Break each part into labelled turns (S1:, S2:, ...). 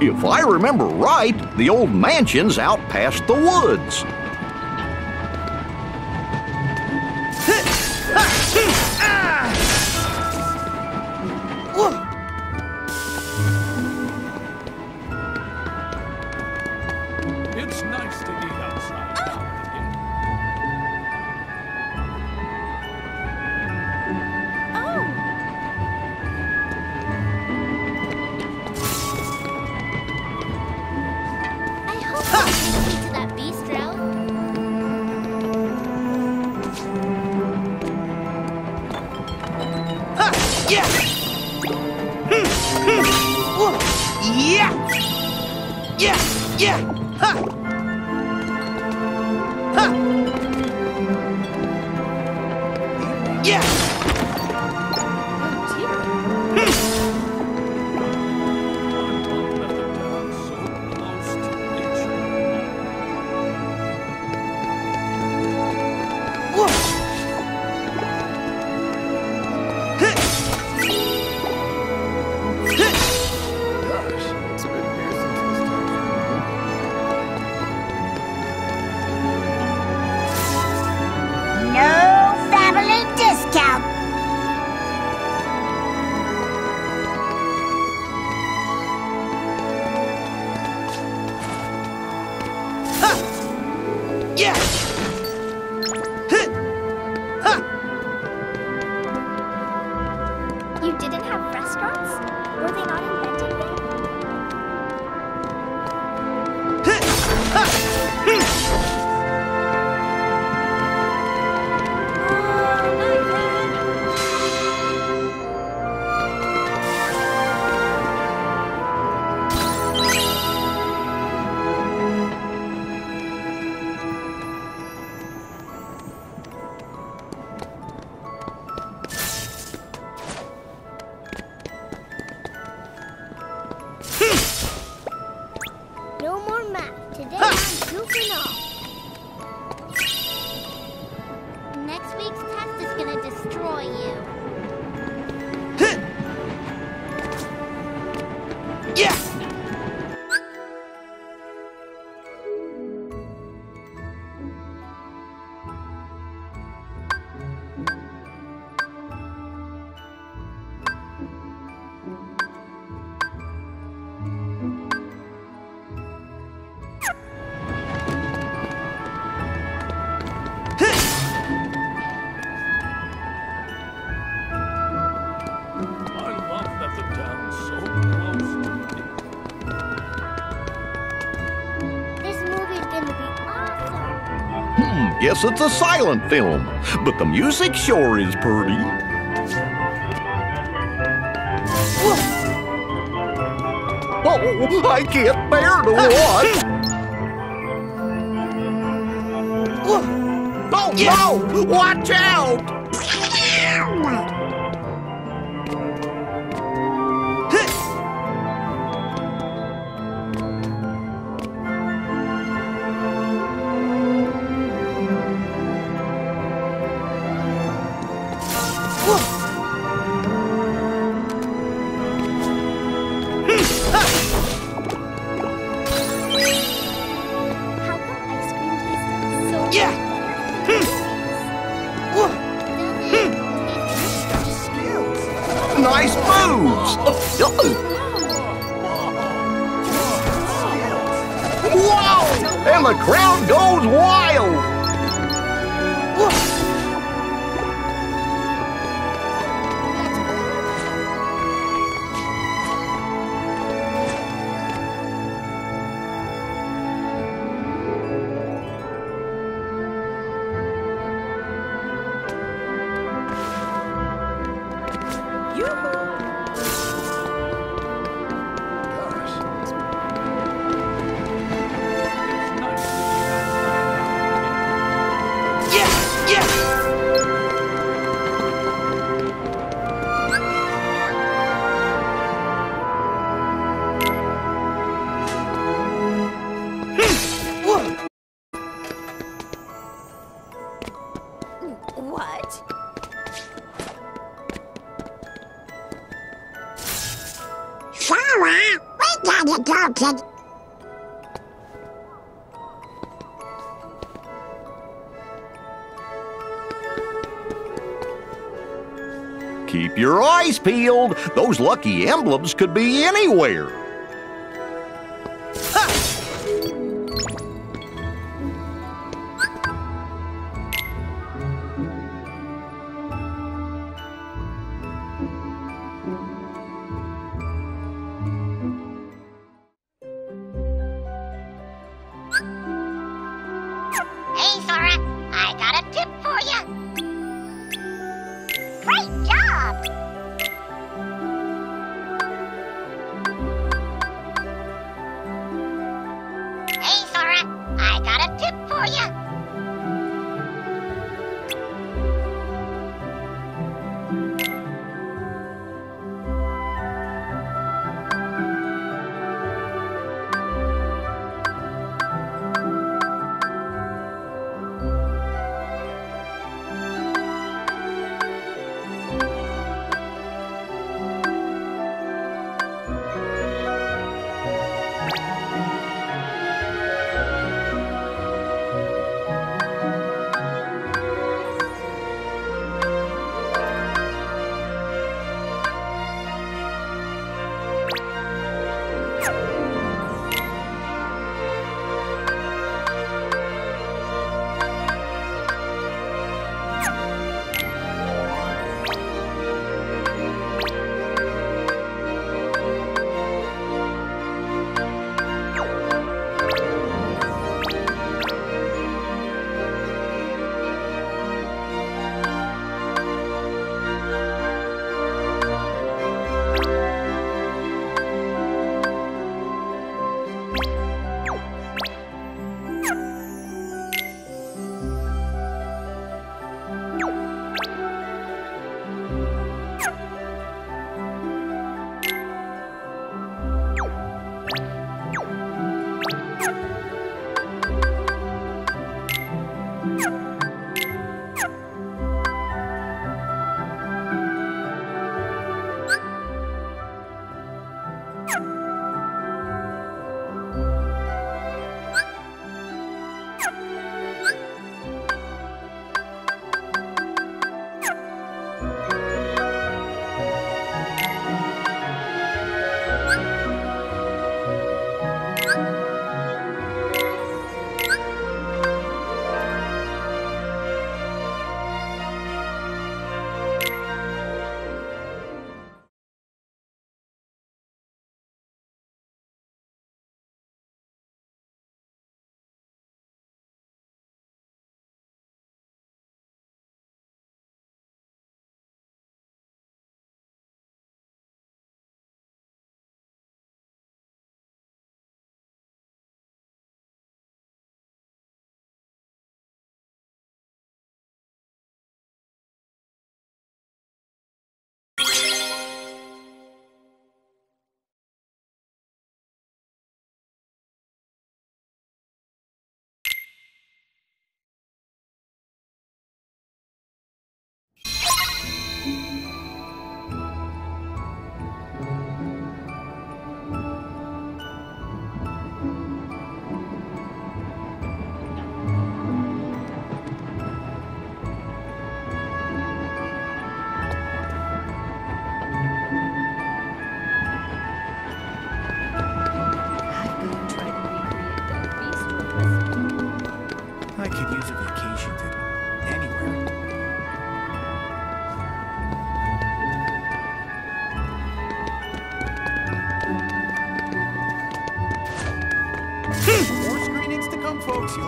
S1: If I remember right, the old mansion's out past the woods.
S2: Yeah! Ha! Ha!
S1: It's a silent film, but the music sure is pretty. Oh, I can't bear to watch. oh, no! Watch out!
S3: field. Those lucky emblems could be anywhere.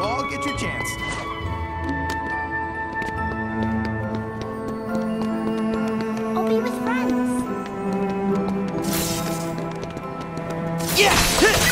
S4: you
S5: all get your chance.
S2: I'll be with friends.
S5: Yeah!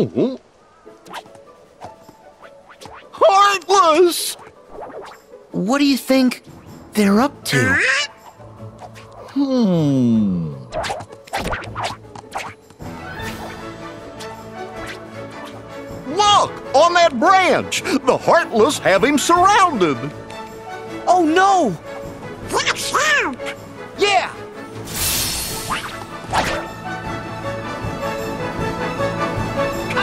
S1: Oh. Heartless!
S6: What do you think they're up to?
S1: hmm. Look! On that branch! The Heartless have him surrounded!
S6: Oh no!
S7: Watch!
S5: Yeah!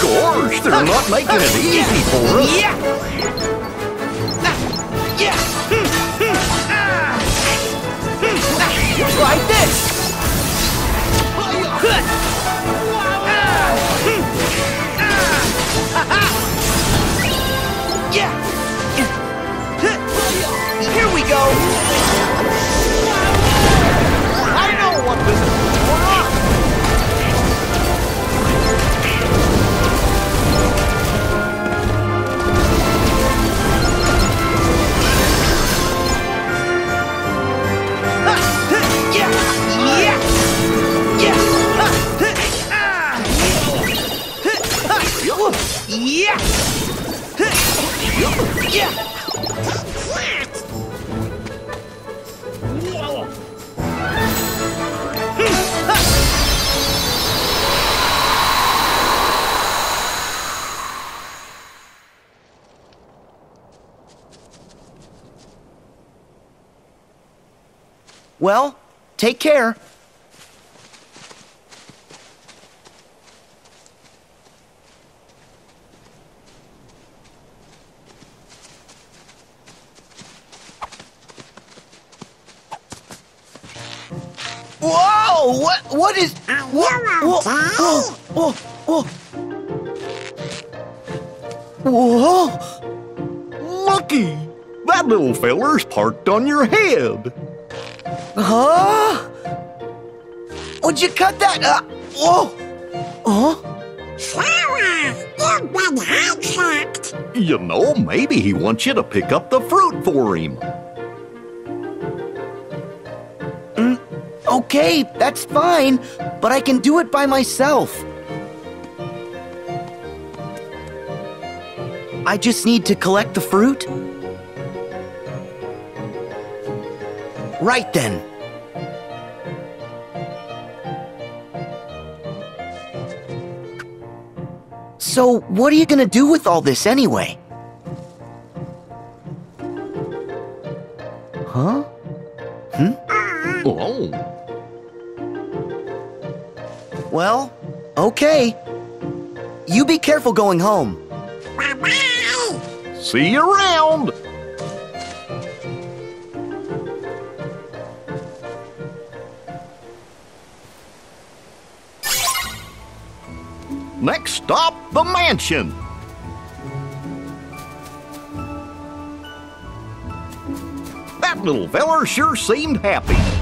S1: Gorge, they're not making it easy for us.
S6: Try this! Here we go! Well, take care. Whoa! What? What is? What? Whoa! Whoa! Whoa! Whoa! Whoa!
S1: Lucky! That little feller's parked on your head.
S6: Huh? Would you cut that? Uh, whoa! Huh?
S5: You've been hijacked.
S1: You know, maybe he wants you to pick up the fruit for him.
S6: Okay, that's fine, but I can do it by myself. I just need to collect the fruit. Right then. So, what are you gonna do with all this anyway? Careful going home.
S1: See you around. Next stop, the mansion. That little feller sure seemed happy.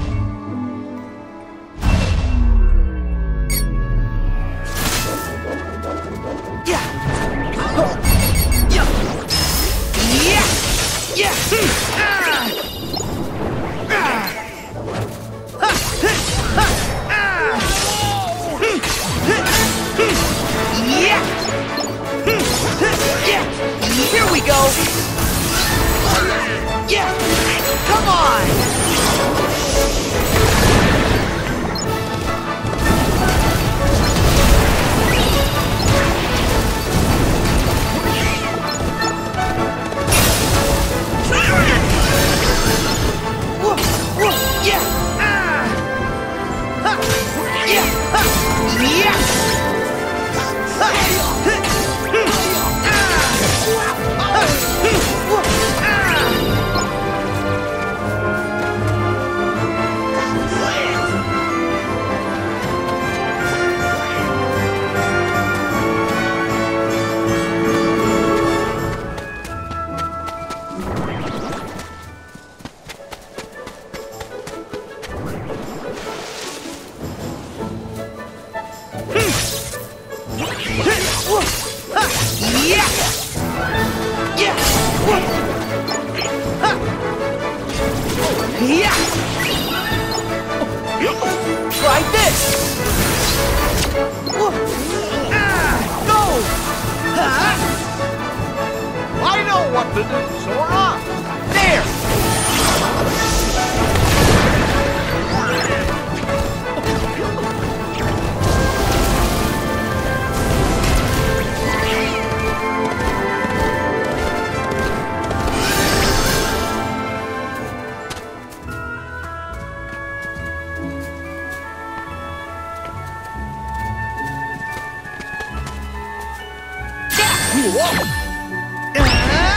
S6: Go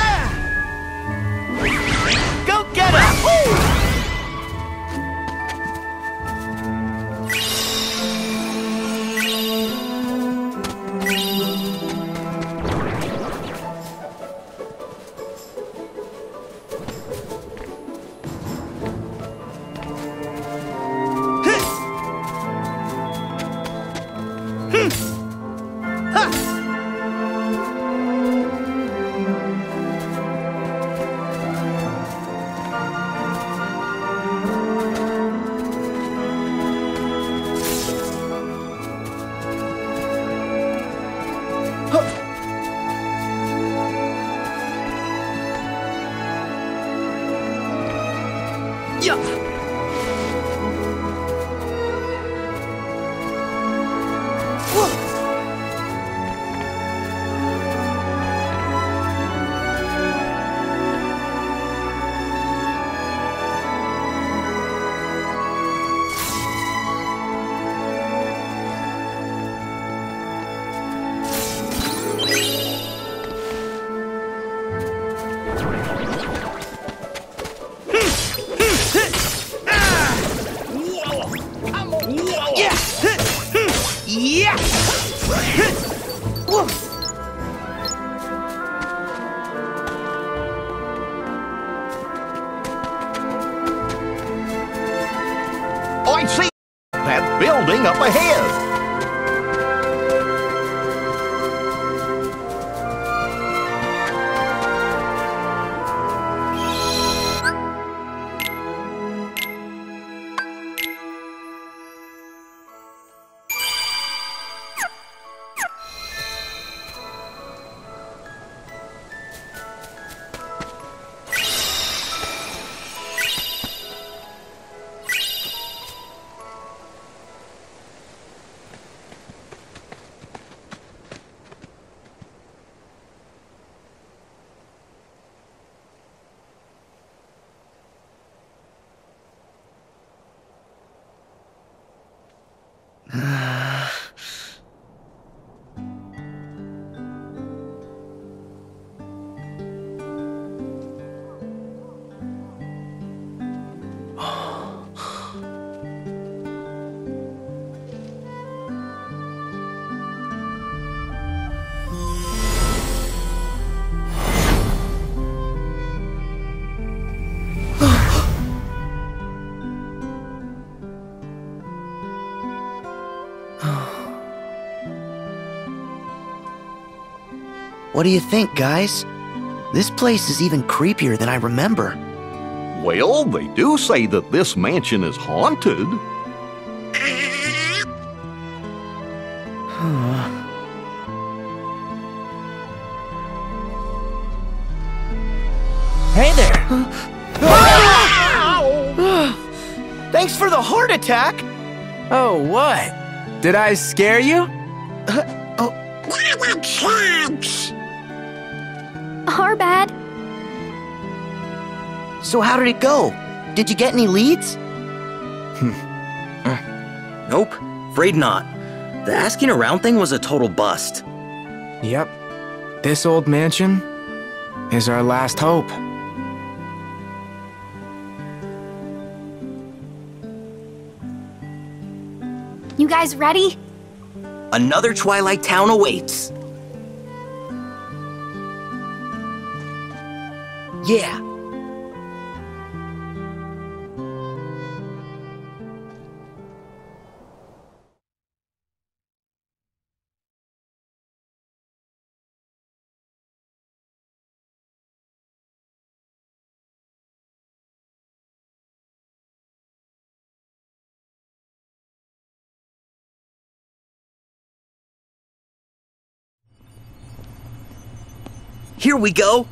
S1: What do
S6: you think, guys? This place is even creepier than I remember.
S1: Well, they do say that this mansion is haunted.
S8: Hey there!
S6: Thanks for the heart attack!
S8: Oh, what? Did I scare you?
S6: So, how did it go? Did you get any leads? Hmm.
S9: Uh, nope, afraid not. The asking around thing was a total bust.
S8: Yep. This old mansion is our last hope.
S2: You guys ready?
S9: Another Twilight Town awaits.
S6: Yeah.
S9: Here we go.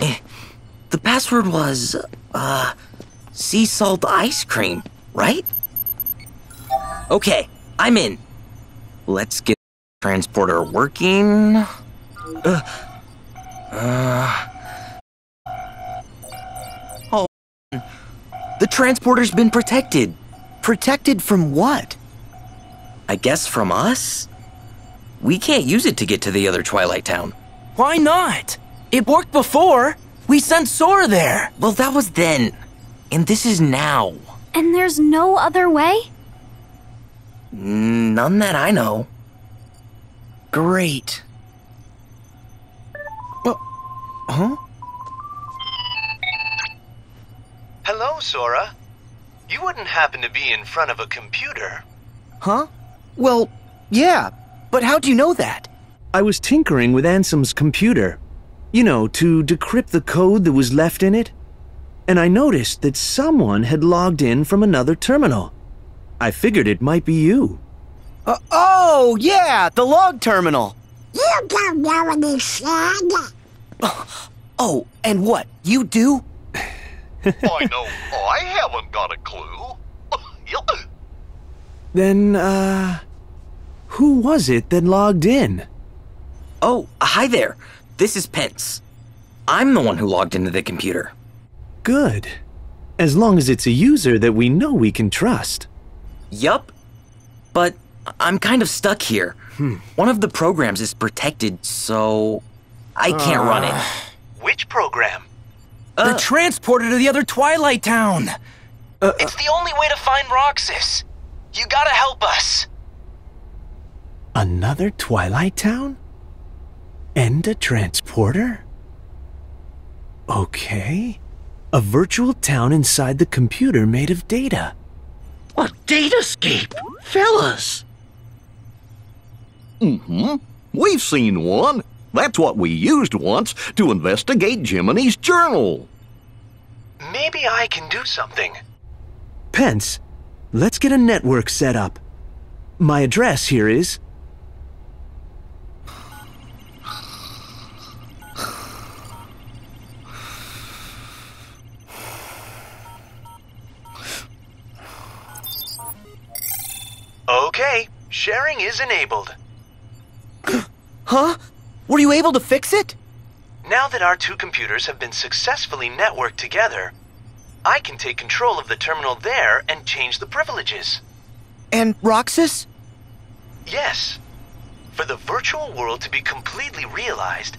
S9: Eh, The password was, uh, sea salt ice cream, right? Okay, I'm in. Let's get the transporter working. Uh, uh, oh, the transporter's been protected.
S6: Protected from what?
S9: I guess from us? We can't use it to get to the other Twilight Town.
S8: Why not? It worked before. We sent Sora there.
S9: Well, that was then. And this is now.
S2: And there's no other way?
S9: Mm, none that I know.
S6: Great.
S8: Huh?
S10: Hello, Sora. You wouldn't happen to be in front of a computer.
S6: Huh? Well, yeah, but how do you know that?
S11: I was tinkering with Ansem's computer. You know, to decrypt the code that was left in it. And I noticed that someone had logged in from another terminal. I figured it might be you.
S6: Uh, oh, yeah, the log terminal.
S5: You don't know any slang.
S6: Oh, and what? You do?
S1: I know I haven't got a clue.
S11: Then, uh. Who was it that logged in?
S9: Oh, hi there. This is Pence. I'm the one who logged into the computer.
S11: Good. As long as it's a user that we know we can trust.
S9: Yup. But I'm kind of stuck here. Hmm. One of the programs is protected, so I can't run it. Ah.
S10: Which program?
S8: Uh, the transporter to the other Twilight Town.
S10: It's the only way to find Roxas. You gotta help us.
S11: Another Twilight Town? And a transporter? Okay. A virtual town inside the computer made of data.
S6: A datascape, fellas.
S1: Mm-hmm. We've seen one. That's what we used once to investigate Jiminy's journal.
S10: Maybe I can do something.
S11: Pence, let's get a network set up. My address here is.
S10: Okay, sharing is enabled.
S6: Huh? Were you able to fix it?
S10: Now that our two computers have been successfully networked together, I can take control of the terminal there and change the privileges.
S6: And Roxas?
S10: Yes. For the virtual world to be completely realized,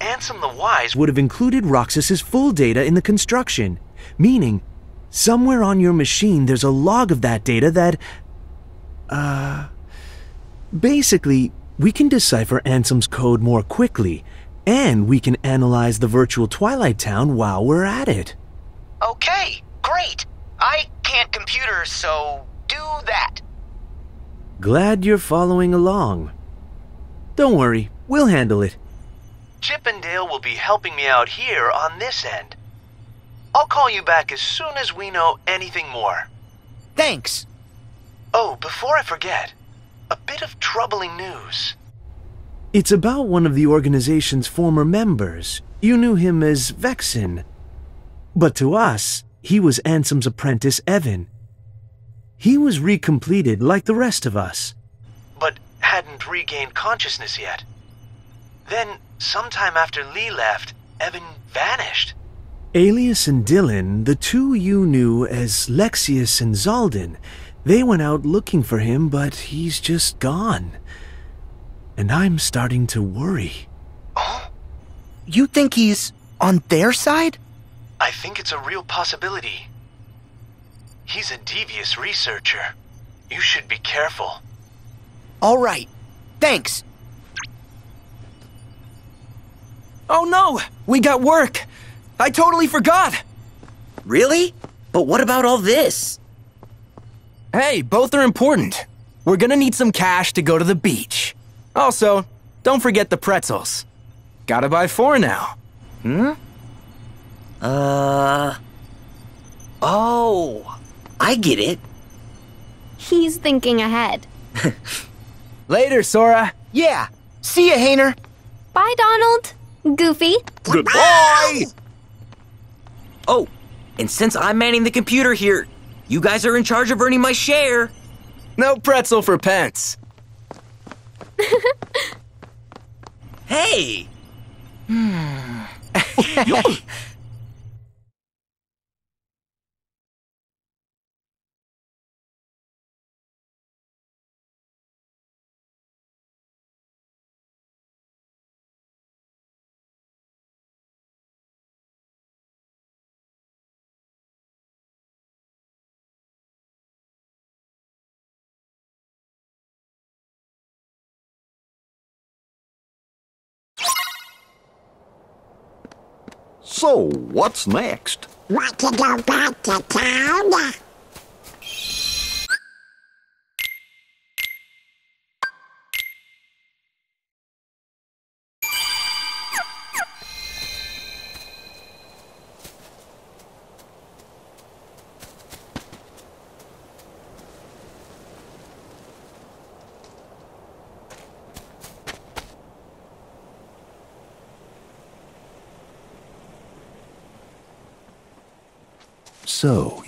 S10: Ansem the Wise
S11: would have included Roxas's full data in the construction, meaning somewhere on your machine there's a log of that data that. Uh. Basically, we can decipher Ansem's code more quickly, and we can analyze the virtual Twilight Town while we're at it.
S12: Okay, great. I can't computer, so do that.
S11: Glad you're following along. Don't worry, we'll handle it.
S10: Chip and Dale will be helping me out here on this end. I'll call you back as soon as we know anything more.
S6: Thanks.
S10: Oh, before I forget, a bit of troubling news.
S11: It's about one of the organization's former members. You knew him as Vexen. But to us, he was Ansem's apprentice, Even. He was recompleted like the rest of us.
S10: But hadn't regained consciousness yet. Then, sometime after Lea left, Even vanished.
S11: Aeleus and Dilan, the two you knew as Lexaeus and Xaldin, they went out looking for him, but he's just gone. And I'm starting to worry. Oh?
S6: You think he's on their side?
S10: I think it's a real possibility. He's a devious researcher. You should be careful.
S6: All right. Thanks.
S8: Oh no! We got work! I totally forgot!
S9: Really? But what about all this?
S8: Hey, both are important. We're gonna need some cash to go to the beach. Also, don't forget the pretzels. Gotta buy four now.
S9: Hmm? Uh. Oh, I get it.
S13: He's thinking ahead.
S8: Later, Sora.
S6: Yeah. See ya, Hayner.
S13: Bye, Donald. Goofy.
S1: Goodbye!
S9: Oh, and since I'm manning the computer here, you guys are in charge of earning my share.
S8: No pretzel for pence.
S9: Hey! Hmm.
S1: So, what's next?
S5: Want to go back to town?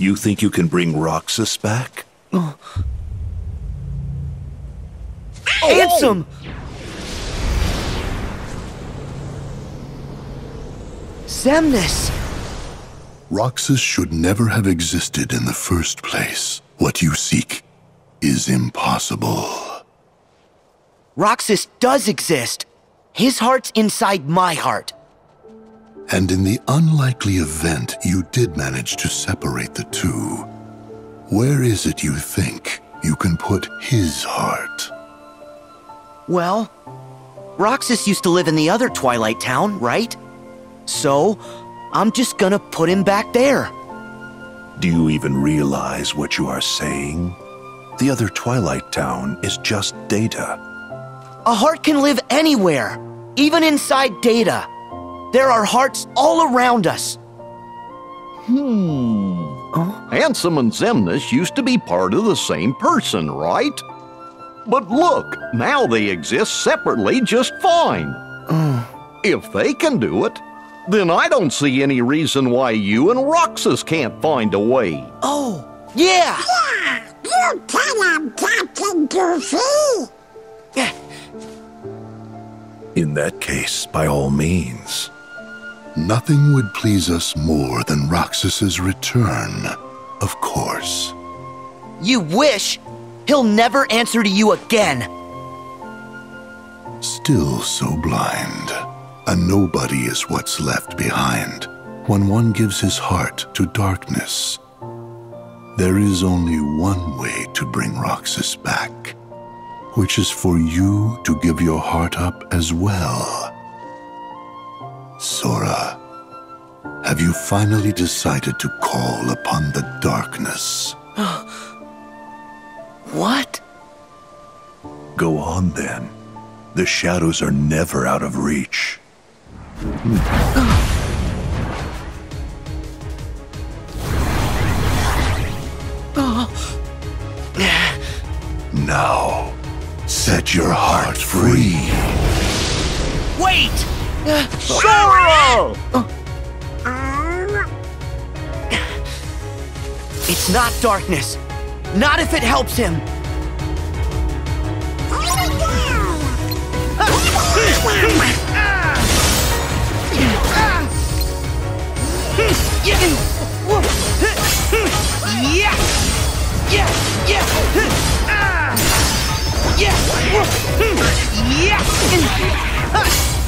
S14: You think you can bring Roxas back?
S6: Ansem! Xemnas!
S14: Roxas should never have existed in the first place. What you seek is impossible.
S6: Roxas does exist. His heart's inside my heart.
S14: And in the unlikely event you did manage to separate the two, where is it you think you can put his heart?
S6: Well, Roxas used to live in the other Twilight Town, right? So, I'm just gonna put him back there.
S14: Do you even realize what you are saying? The other Twilight Town is just data.
S6: A heart can live anywhere, even inside data. There are hearts all around us.
S1: Hmm. Ansem and Xemnas used to be part of the same person, right? But look, now they exist separately just fine. if they can do it, then I don't see any reason why you and Roxas can't find a way.
S6: Oh, yeah!
S5: Yeah, you tell him, Captain Goofy.
S14: In that case, by all means. Nothing would please us more than Roxas's return, of course.
S6: You wish? He'll never answer to you again.
S14: Still so blind. A nobody is what's left behind when one gives his heart to darkness. There is only one way to bring Roxas back, which is for you to give your heart up as well. Sora, have you finally decided to call upon the darkness?
S6: What?
S15: Go on then. The shadows are never out of reach. Now, set your heart free.
S6: Wait!
S1: Sora!
S6: It's not darkness. Not if it helps him.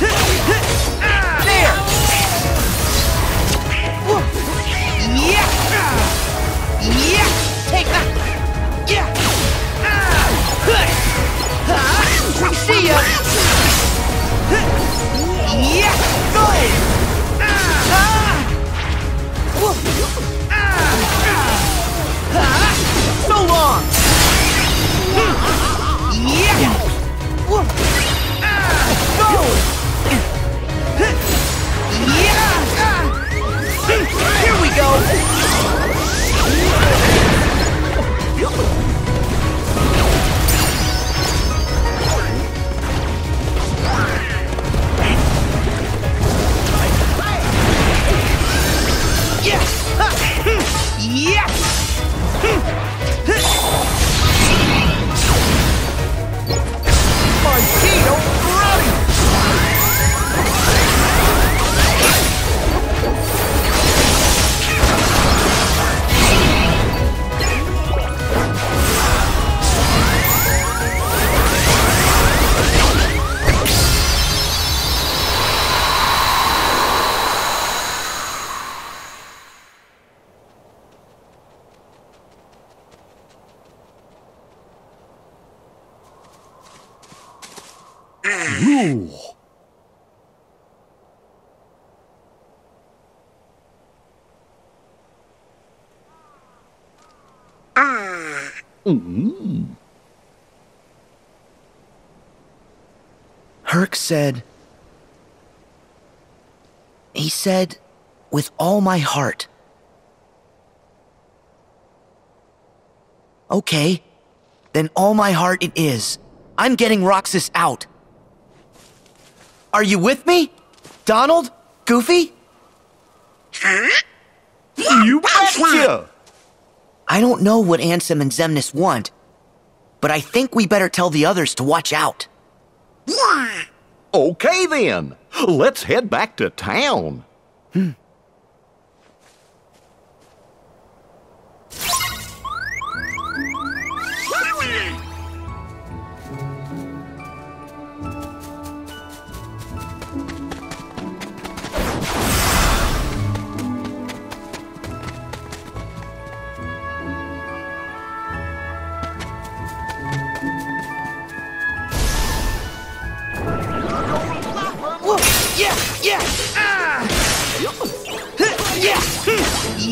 S16: Ah!
S6: There!
S16: Yeah! Yeah! Take! Ah!
S6: Go! Here we go!
S16: Yeah! Yeah!
S6: Mm-hmm. Herc said, he said, with all my heart. Okay, then all my heart it is. I'm getting Roxas out. Are you with me? Donald? Goofy?
S1: You betcha!
S6: I don't know what Ansem and Xemnas want, but I think we better tell the others to watch out.
S1: Okay then, let's head back to town.
S16: Whoa!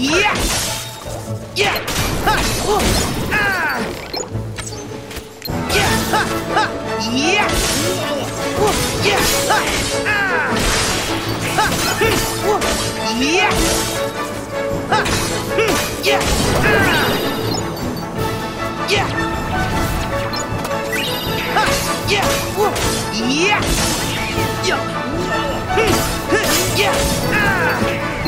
S16: Yeah! Yeah! Ha! Whoa! Ah! Yeah! Ha! Ha! Yeah! Whoa! Yeah! Ha! Ah! Ha! Hmm, whoa! Yeah! Ha! Hmm, Yeah! Ah! Yeah! Ha! Yeah! Whoa! Yeah! Yeah! Hmm, huh, Yeah! Ah!